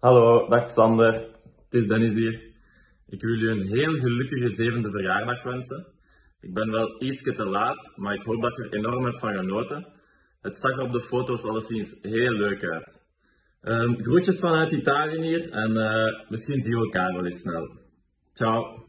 Hallo, dag Xander. Het is Dennis hier. Ik wil jullie een heel gelukkige zevende verjaardag wensen. Ik ben wel ietsje te laat, maar ik hoop dat je er enorm hebt van genoten. Het zag op de foto's alleszins heel leuk uit. Ehm, groetjes vanuit Italië hier en eh, misschien zien we elkaar wel eens snel. Ciao.